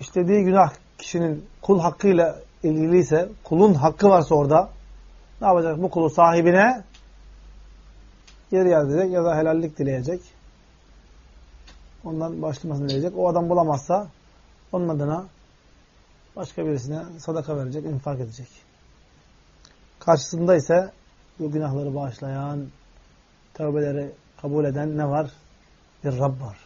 işlediği günah kişinin kul hakkıyla ilgiliyse, kulun hakkı varsa orada ne yapacak? Bu kulu sahibine geri edecek ya da helallik dileyecek. Ondan başlamasını dileyecek. O adam bulamazsa onun adına başka birisine sadaka verecek, infak edecek. Karşısında ise bu günahları bağışlayan, tövbeleri kabul eden ne var? Bir Rab var.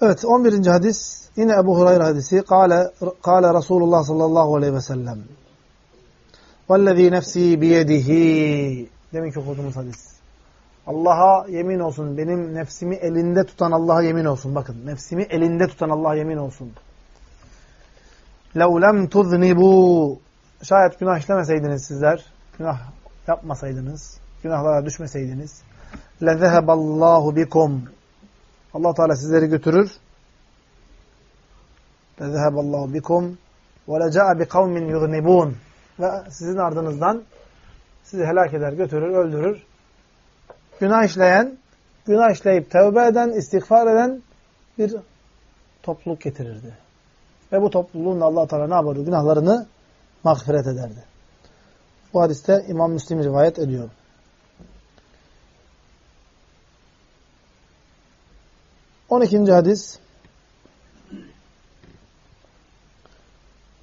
Evet 11. hadis yine Ebu Hurayra hadisi. Kale, kale Resulullah sallallahu aleyhi ve sellem. وَالَّذ۪ي نَفْس۪ي بِيَدِهِ Deminki okuduğumuz hadis. Allah'a yemin olsun. Benim nefsimi elinde tutan Allah'a yemin olsun. Bakın nefsimi elinde tutan Allah'a yemin olsun. لَوْ لَمْ تُذْنِبُوا Şayet günah işlemeseydiniz sizler, günah yapmasaydınız, günahlara düşmeseydiniz, لَذَهَبَ اللّٰهُ بِكُمْ allah Teala sizleri götürür. لَذَهَبَ اللّٰهُ بِكُمْ وَلَجَاءَ بِقَوْمٍ يُغْنِبُونَ Ve sizin ardınızdan sizi helak eder, götürür, öldürür. Günah işleyen, günah işleyip tevbe eden, istiğfar eden bir topluluk getirirdi. Ve bu topluluğun da allah Teala ne yapardı? Günahlarını mağfiret ederdi. Bu hadiste İmam Müslim rivayet ediyor. 12. hadis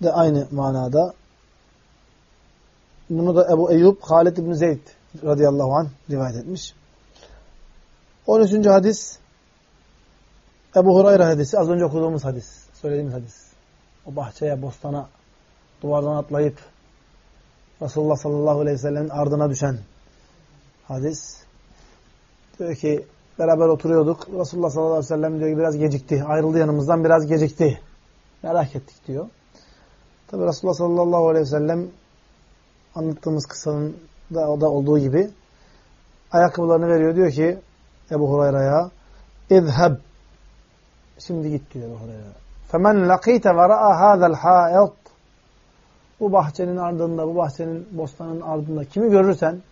de aynı manada. Bunu da Ebu Eyyub Halid İbni Zeyd radıyallahu anh rivayet etmiş. 13. hadis Ebu Hurayra hadisi. Az önce okuduğumuz hadis. Söylediğimiz hadis. O bahçeye, bostana duvardan atlayıp Resulullah sallallahu aleyhi ve sellem'in ardına düşen hadis. Diyor ki Beraber oturuyorduk. Resulullah sallallahu aleyhi ve sellem diyor ki biraz gecikti. Ayrıldı yanımızdan biraz gecikti. Merak ettik diyor. Tabi Resulullah sallallahu aleyhi ve sellem anlattığımız kıssanın da, o da olduğu gibi ayakkabılarını veriyor. Diyor ki Ebu Hurayra'ya اِذْهَبْ Şimdi git diyor Ebu Hurayra. فَمَنْ لَقِيتَ وَرَأَ هَذَا الْحَائِطِ bu bahçenin ardında, bu bahçenin bostanın ardında kimi görürsen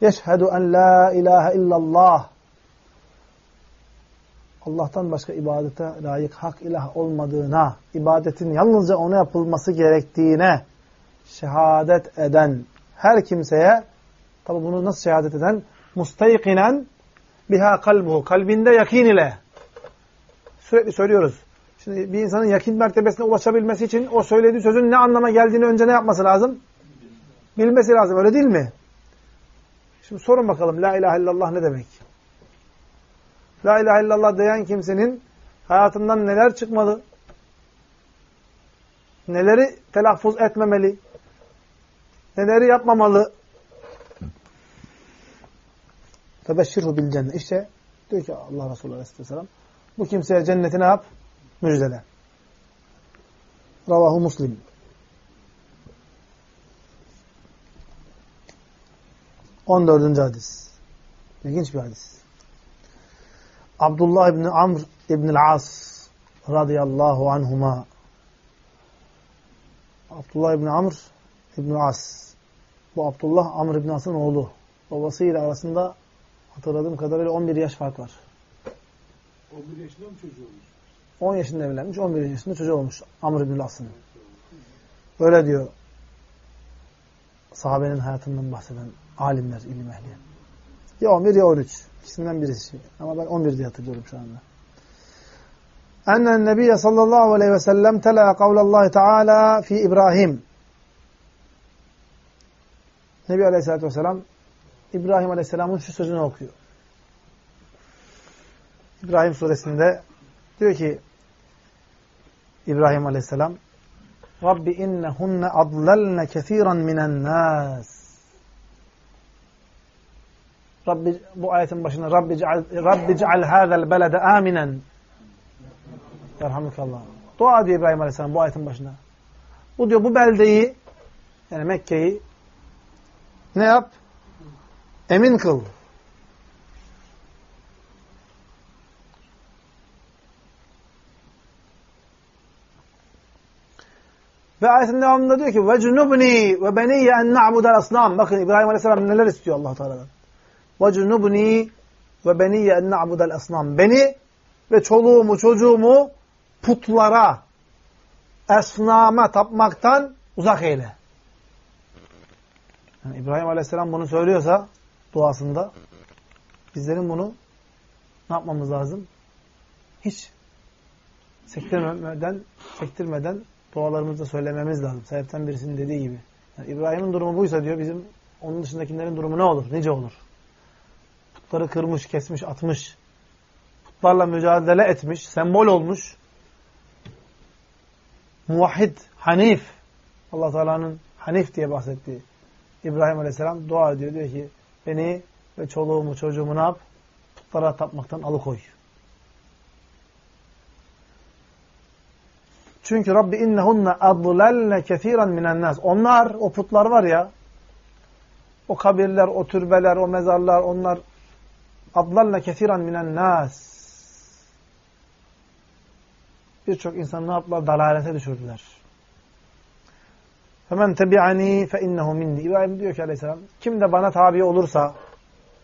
yeşhedü en la ilahe illallah Allah'tan başka ibadete layık hak ilah olmadığına, ibadetin yalnızca ona yapılması gerektiğine şehadet eden her kimseye, tabi bunu nasıl şehadet eden? Mustayqinen biha kalbuhu, kalbinde yakin ile. Sürekli söylüyoruz. Şimdi bir insanın yakin mertebesine ulaşabilmesi için o söylediği sözün ne anlama geldiğini önce ne yapması lazım? Bilmesi lazım, öyle değil mi? Şimdi sorun bakalım, la ilahe illallah ne demek? La ilahe illallah diyen kimsenin hayatından neler çıkmalı? Neleri telaffuz etmemeli? Neleri yapmamalı? Tebeşşirhu bil cennet. İşte diyor ki Allah Resulü Aleyhisselam bu kimseye cenneti ne yap? Müjdele. Ravahu Muslim. On dördüncü hadis. İlginç bir hadis. Abdullah İbni Amr İbni As radıyallahu anhuma Abdullah İbni Amr İbni As bu Abdullah Amr İbni As'ın oğlu. Babasıyla arasında hatırladığım kadarıyla 11 yaş fark var. 11 yaşında mı çocuğu olmuş? 10 yaşında evlenmiş, 11 yaşında çocuğu olmuş Amr İbni As'ın. Böyle diyor sahabenin hayatından bahseden alimler, ilim ehli. Ya 11 ya 13. İkisinden birisi. Ama ben 11 diye hatırlıyorum şu anda. Ennen Nebiye sallallahu aleyhi ve sellem tela kavlallahi teala fi İbrahim. Nebi aleyhissalatü vesselam İbrahim aleyhisselamın şu sözünü okuyor. İbrahim suresinde diyor ki İbrahim aleyhisselam Rabbi innehunne adlelne kethiran minen nas Rabbi, bu ayetin başında Rabbi ceal, Rabbi ceal hâzel belede aminen. Yerhamukallah. Dua diyor İbrahim Aleyhisselam bu ayetin başında. Bu diyor bu beldeyi yani Mekke'yi ne yap? Emin kıl. Ve ayetin devamında diyor ki ve cunubni ve beniyye en na'budel asnam. Bakın İbrahim Aleyhisselam neler istiyor Allah Teala'dan. Ve cunubni ve beniyye en na'budel asnam. Beni ve çoluğumu çocuğumu putlara, esnama tapmaktan uzak eyle. Yani İbrahim Aleyhisselam bunu söylüyorsa duasında bizlerin bunu ne yapmamız lazım? Hiç sektirmeden, sektirmeden dualarımızda söylememiz lazım. Sahipten birisinin dediği gibi. Yani İbrahim'in durumu buysa diyor bizim onun dışındakilerin durumu ne olur? Nice olur? Putları kırmış, kesmiş, atmış. Putlarla mücadele etmiş, sembol olmuş. Muvahhid, Hanif. Allah Teala'nın Hanif diye bahsettiği İbrahim Aleyhisselam dua ediyor. Diyor ki beni ve çoluğumu çocuğumu ne yap? Putlara tapmaktan alıkoy. Çünkü Rabbi innehunne adlelne kesiran minen nas. Onlar, o putlar var ya, o kabirler, o türbeler, o mezarlar, onlar adlelne kesiran minen nas. Birçok insan ne yaptılar? Dalalete düşürdüler. Femen tebi'ani fe innehu minni. İbrahim diyor ki aleyhisselam, kim de bana tabi olursa,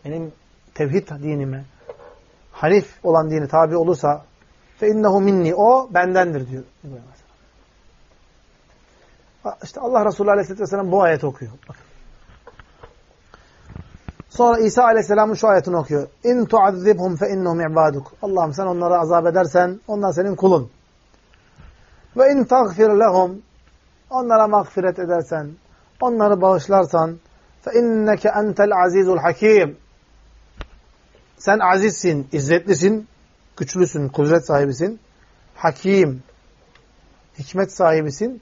benim tevhid dinime, hanif olan dini tabi olursa, fe innehu minni. O bendendir diyor İbrahim aleyhisselam. İşte Allah Resulü aleyhisselatü vesselam bu ayeti okuyor. Sonra İsa aleyhisselamın şu ayetini okuyor. İn tuazzibhum fe innehum ibaduk. Allah'ım sen onları azap edersen onlar senin kulun. Ve in tagfir lehum onlara mağfiret edersen, onları bağışlarsan fe inneke entel azizul hakim. Sen azizsin, izzetlisin, güçlüsün, kudret sahibisin. Hakim, hikmet sahibisin.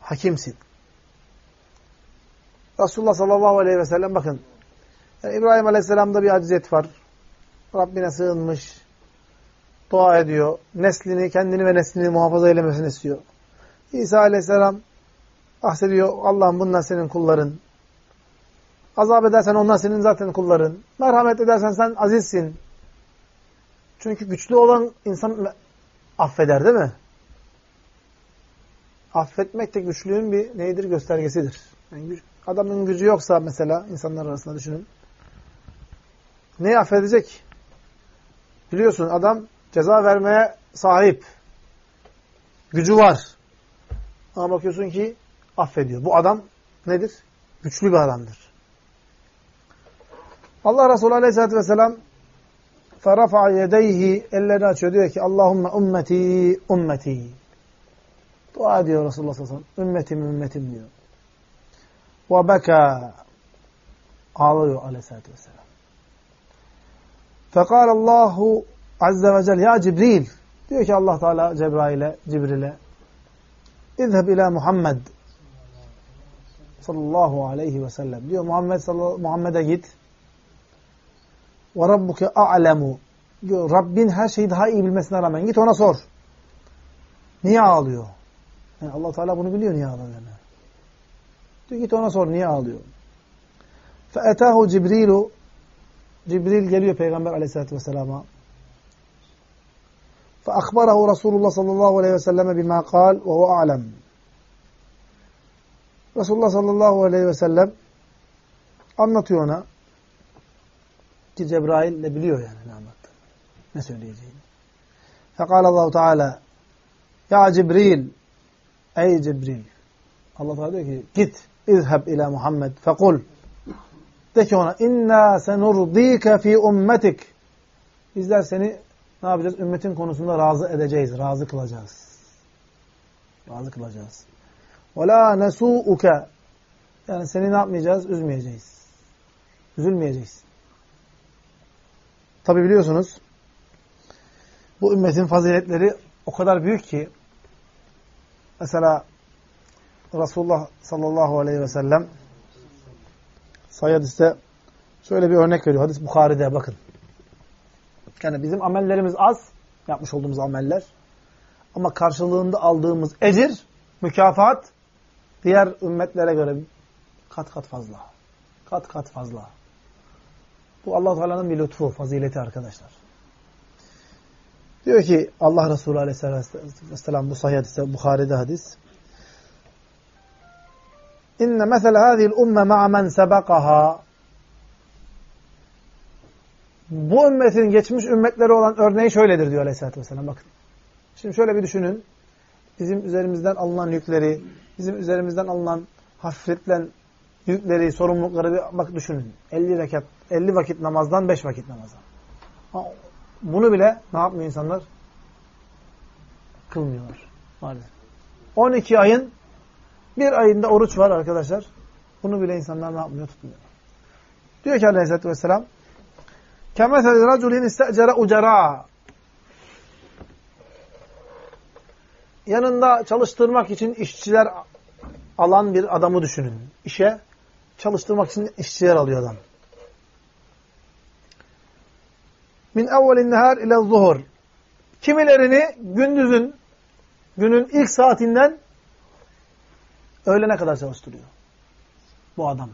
Hakimsin. Resulullah sallallahu aleyhi ve sellem bakın. Yani İbrahim aleyhisselamda bir aciziyet var. Rabbine sığınmış. Dua ediyor. Neslini, kendini ve neslini muhafaza eylemesini istiyor. İsa aleyhisselam bahsediyor. Allah'ım bunlar senin kulların. Azap edersen onlar senin zaten kulların. Merhamet edersen sen azizsin. Çünkü güçlü olan insan affeder değil mi? Affetmek de güçlüğün bir neydir? Göstergesidir. Yani adamın gücü yoksa mesela insanlar arasında düşünün. Neyi affedecek? Biliyorsun adam ceza vermeye sahip. Gücü var. Ama bakıyorsun ki affediyor. Bu adam nedir? Güçlü bir adamdır. Allah Resulü Aleyhisselatü Vesselam فَرَفَعَ يَدَيْهِ Ellerini açıyor. Diyor ki Allahümme ümmeti ümmeti. Dua ediyor Resulullah sallallahu aleyhi ve sellem. Ümmetim ümmetim diyor. وَبَكَى Ağlıyor aleyhissalatü vesselam. فَقَالَ اللّٰهُ Azze ve Celle Ya Cibril diyor ki Allah Teala Cebrail'e, Cibril'e İzheb ila Muhammed sallallahu aleyhi ve sellem diyor Muhammed Muhammed'e git ve rabbuke a'lemu diyor Rabbin her şeyi daha iyi bilmesine rağmen git ona sor. Niye ağlıyor? Yani Allah Teala bunu biliyor niye ağladığını. Diyor git ona sor niye ağlıyor. فَاَتَاهُ Cibrilu Cibril geliyor Peygamber aleyhissalatü vesselama. فأخبره رسول الله صلى الله عليه وسلم بما قال وهو أعلم Resulullah sallallahu aleyhi ve sellem anlatıyor ona ki Cebrail de biliyor yani ne anlattı. Ne söyleyeceğini. Fekal Allahu Teala Ya Cibril Ey Cibril Allah Teala diyor ki git izheb ila Muhammed fekul de ki ona inna senurdike fi ummetik bizler seni ne yapacağız? Ümmetin konusunda razı edeceğiz, razı kılacağız. Razı kılacağız. وَلَا نَسُوءُكَ Yani seni ne yapmayacağız? Üzmeyeceğiz. Üzülmeyeceğiz. Tabi biliyorsunuz bu ümmetin faziletleri o kadar büyük ki mesela Resulullah sallallahu aleyhi ve sellem sayı hadiste şöyle bir örnek veriyor. Hadis Bukhari'de bakın. Yani bizim amellerimiz az, yapmış olduğumuz ameller. Ama karşılığında aldığımız ecir, mükafat, diğer ümmetlere göre kat kat fazla. Kat kat fazla. Bu allah Teala'nın bir lütfu, fazileti arkadaşlar. Diyor ki Allah Resulü Aleyhisselam bu sahih hadiste, Bukhari'de hadis. İnne mesele hâzihil umme ma'a men sebekaha. Bu ümmetin geçmiş ümmetleri olan örneği şöyledir diyor Aleyhisselatü Vesselam. Bakın. Şimdi şöyle bir düşünün. Bizim üzerimizden alınan yükleri, bizim üzerimizden alınan hafifletilen yükleri, sorumlulukları bir bak düşünün. 50 rekat, 50 vakit namazdan 5 vakit namaza. Bunu bile ne yapmıyor insanlar? Kılmıyorlar. Maalesef. 12 ayın bir ayında oruç var arkadaşlar. Bunu bile insanlar ne yapmıyor? Tutmuyor. Diyor ki Aleyhisselatü Vesselam كَمَثَلِ رَجُلٍ اِسْتَأْجَرَ اُجَرَى Yanında çalıştırmak için işçiler alan bir adamı düşünün. İşe çalıştırmak için işçiler alıyor adam. Min evvelin nehar ile zuhur. Kimilerini gündüzün, günün ilk saatinden öğlene kadar çalıştırıyor. Bu adam.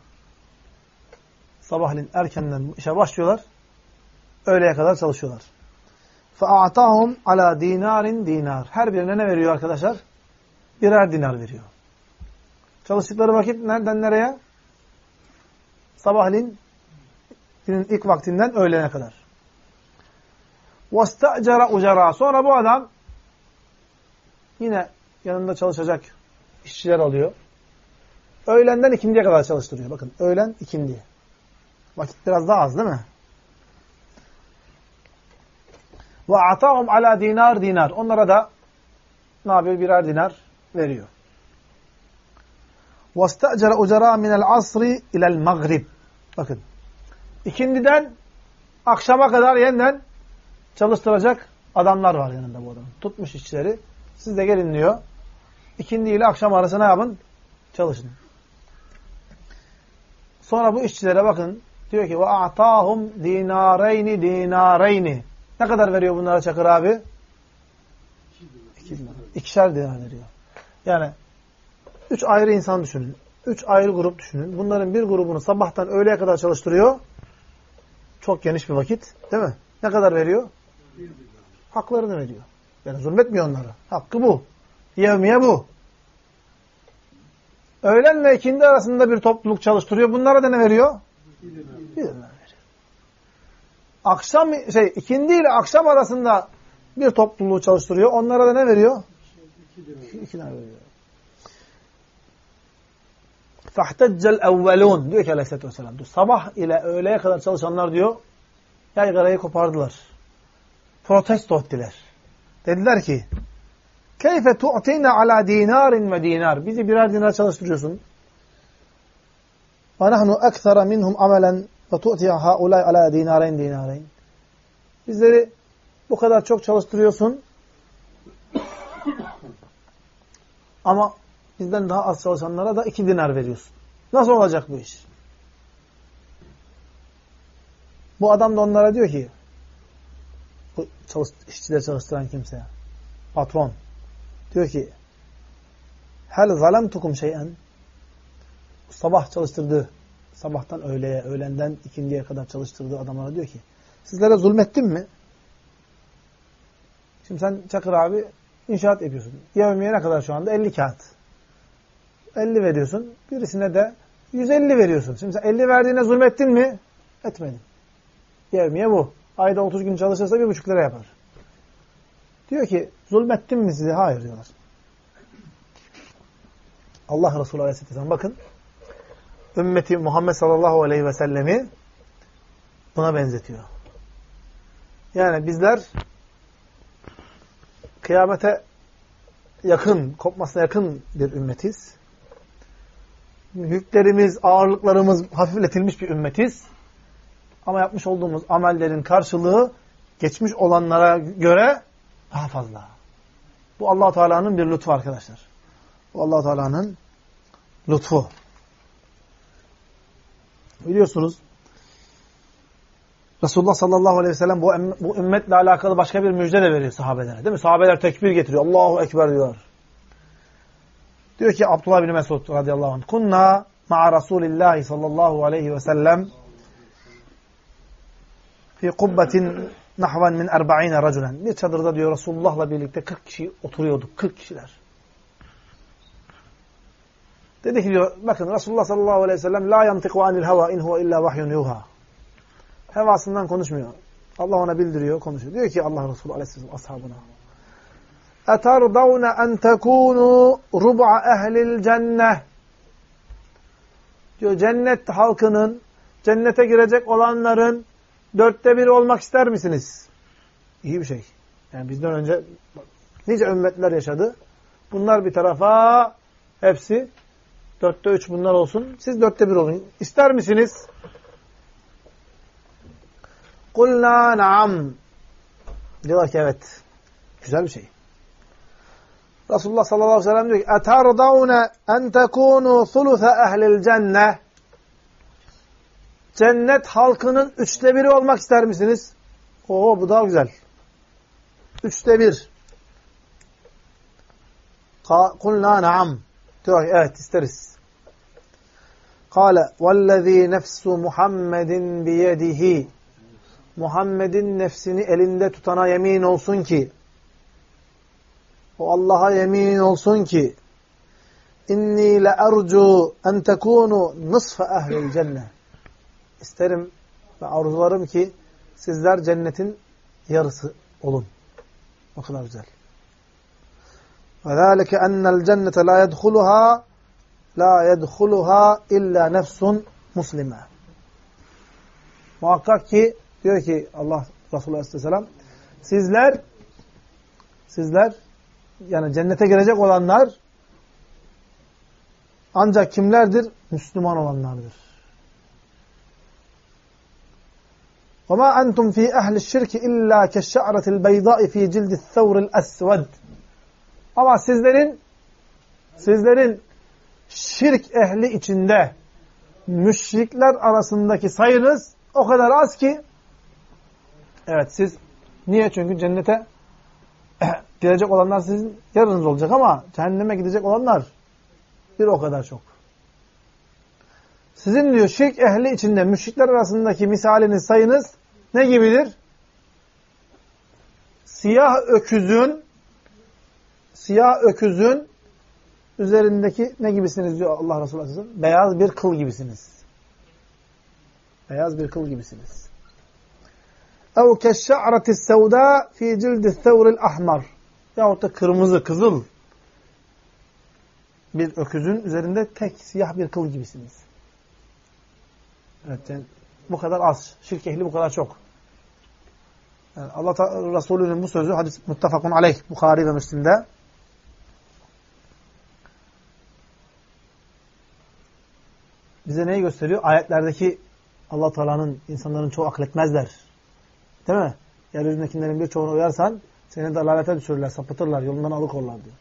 Sabahleyin erkenden işe başlıyorlar. Öğleye kadar çalışıyorlar. فَاَعْتَاهُمْ ala dinarin dinar. Her birine ne veriyor arkadaşlar? Birer dinar veriyor. Çalıştıkları vakit nereden nereye? Sabahleyin günün ilk vaktinden öğlene kadar. وَاسْتَعْجَرَ ucara. Sonra bu adam yine yanında çalışacak işçiler alıyor. Öğlenden ikindiye kadar çalıştırıyor. Bakın öğlen ikindiye. Vakit biraz daha az değil mi? Ve atahum ala dinar dinar. Onlara da ne yapıyor? Birer dinar veriyor. وَاسْتَأْجَرَ اُجَرَى مِنَ الْعَصْرِ اِلَى الْمَغْرِبِ Bakın. İkindiden akşama kadar yeniden çalıştıracak adamlar var yanında bu adamın. Tutmuş işçileri. Siz de gelin diyor. İkindi ile akşam arasına yapın? Çalışın. Sonra bu işçilere bakın. Diyor ki وَاَعْتَاهُمْ دِينَارَيْنِ دِينَارَيْنِ Ne kadar veriyor bunlara Çakır abi? İki dinar. İkişer dinar veriyor. Yani üç ayrı insan düşünün. Üç ayrı grup düşünün. Bunların bir grubunu sabahtan öğleye kadar çalıştırıyor. Çok geniş bir vakit. Değil mi? Ne kadar veriyor? Haklarını veriyor. Yani zulmetmiyor onlara. Hakkı bu. Yevmiye bu. Öğlenle ikindi arasında bir topluluk çalıştırıyor. Bunlara da ne veriyor? Bir dinar veriyor. Akşam şey ikindi ile akşam arasında bir topluluğu çalıştırıyor. Onlara da ne veriyor? İki dinar veriyor. فَاحْتَجَّ الْاَوَّلُونَ diyor ki aleyhissalatü vesselam. Sabah ile öğleye kadar çalışanlar diyor yaygarayı kopardılar. Protesto ettiler. Dediler ki Keyfe tu'tina ala dinarin ve dinar. Bizi birer dinar çalıştırıyorsun. Ve nahnu ekthara minhum amelen ve tu'tiya haulay ala dinareyn dinareyn. Bizleri bu kadar çok çalıştırıyorsun. Ama bizden daha az çalışanlara da iki dinar veriyorsun. Nasıl olacak bu iş? Bu adam da onlara diyor ki çalış, işçileri çalıştıran kimseye patron diyor ki hel zalemtukum şeyen sabah çalıştırdığı sabahtan öğleye, öğlenden ikindiye kadar çalıştırdığı adamlara diyor ki sizlere zulmettim mi? Şimdi sen Çakır abi inşaat yapıyorsun. Yevmiye ne kadar şu anda? 50 kağıt. 50 veriyorsun. Birisine de 150 veriyorsun. Şimdi sen 50 verdiğine zulmettin mi? Etmedin. Yevmiye bu. Ayda 30 gün çalışırsa 1,5 lira yapar. Diyor ki zulmettim mi size? Hayır diyorlar. Allah Resulü Aleyhisselam bakın ümmeti Muhammed sallallahu aleyhi ve sellemi buna benzetiyor. Yani bizler kıyamete yakın, kopmasına yakın bir ümmetiz. Yüklerimiz, ağırlıklarımız hafifletilmiş bir ümmetiz. Ama yapmış olduğumuz amellerin karşılığı geçmiş olanlara göre daha fazla. Bu allah Teala'nın bir lütfu arkadaşlar. Bu allah Teala'nın lütfu. Biliyorsunuz Resulullah sallallahu aleyhi ve sellem bu, bu ümmetle alakalı başka bir müjde de veriyor sahabelere. Değil mi? Sahabeler tekbir getiriyor. Allahu Ekber diyor. Diyor ki Abdullah bin Mesud radıyallahu anh. Kunna ma'a Resulillahi sallallahu aleyhi ve sellem fi kubbetin nahven min erba'ine raculen. Bir çadırda diyor Resulullah'la birlikte 40 kişi oturuyorduk. 40 kişiler. Dedi ki diyor bakın Resulullah sallallahu aleyhi ve sellem la yantiku anil hava in huve illa vahyun yuha. Hevasından konuşmuyor. Allah ona bildiriyor, konuşuyor. Diyor ki Allah Resulü aleyhisselam ashabına. اَتَرْضَوْنَ اَنْ تَكُونُوا رُبْعَ اَهْلِ الْجَنَّةِ Diyor cennet halkının, cennete girecek olanların dörtte biri olmak ister misiniz? İyi bir şey. Yani bizden önce nice ümmetler yaşadı. Bunlar bir tarafa, hepsi dörtte üç bunlar olsun. Siz dörtte bir olun. İster misiniz? Kulna naam. Diyorlar ki evet. Güzel bir şey. Resulullah sallallahu aleyhi ve sellem diyor ki اَتَرْضَوْنَ اَنْ تَكُونُوا ثُلُثَ اَهْلِ الْجَنَّةِ cennet halkının üçte biri olmak ister misiniz? Oo bu daha güzel. Üçte bir. Kulna naam. Diyor ki evet isteriz. Kale vellezî nefsu Muhammedin biyedihi. Muhammed'in nefsini elinde tutana yemin olsun ki o Allah'a yemin olsun ki inni le ercu en tekunu nısfe ehlil cennet İsterim ve arzularım ki sizler cennetin yarısı olun. O kadar güzel. Zâlike ennel cennete la yedhuluha la yedhuluha illa nefsun muslime. Muhakkak ki diyor ki Allah Resulü Aleyhisselam sizler sizler yani cennete girecek olanlar ancak kimlerdir? Müslüman olanlardır. وَمَا أَنْتُمْ ف۪ي اَهْلِ الشِّرْكِ اِلَّا كَالشَّعْرَةِ الْبَيْضَاءِ ف۪ي جِلْدِ الثَّوْرِ الْأَسْوَدِ Ama sizlerin sizlerin şirk ehli içinde müşrikler arasındaki sayınız o kadar az ki evet siz niye? Çünkü cennete girecek olanlar sizin yarınız olacak ama cehenneme gidecek olanlar bir o kadar çok. Sizin diyor şirk ehli içinde müşrikler arasındaki misaliniz sayınız ne gibidir? Siyah öküzün siyah öküzün üzerindeki ne gibisiniz diyor Allah Resulü Aleyhisselam? Beyaz bir kıl gibisiniz. Beyaz bir kıl gibisiniz. اَوْ كَشَّعْرَةِ السَّوْدَى ف۪ي جِلْدِ الثَّوْرِ الْأَحْمَرِ Yahut da kırmızı, kızıl bir öküzün üzerinde tek siyah bir kıl gibisiniz. Evet, yani bu kadar az. Şirk ehli bu kadar çok. Yani Allah Resulü'nün bu sözü hadis muttafakun aleyh Bukhari ve Müslim'de bize neyi gösteriyor? Ayetlerdeki Allah Teala'nın insanların çoğu akletmezler. Değil mi? Yeryüzündekilerin birçoğuna uyarsan seni dalalete düşürürler, sapıtırlar, yolundan alıkorlar diyor.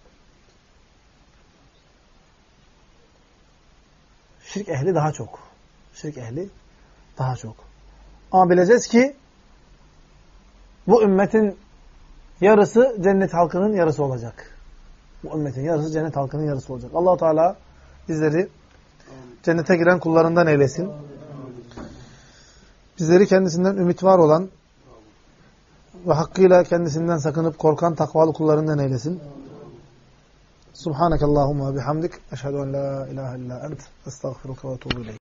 Şirk ehli daha çok. Şirk ehli daha çok. Ama bileceğiz ki bu ümmetin yarısı cennet halkının yarısı olacak. Bu ümmetin yarısı cennet halkının yarısı olacak. allah Teala bizleri cennete giren kullarından eylesin. Bizleri kendisinden ümit var olan ve hakkıyla kendisinden sakınıp korkan takvalı kullarından eylesin. Subhanakallahumma bihamdik. Eşhedü en la ilahe illa ent. Estağfiruka ve tuğbu.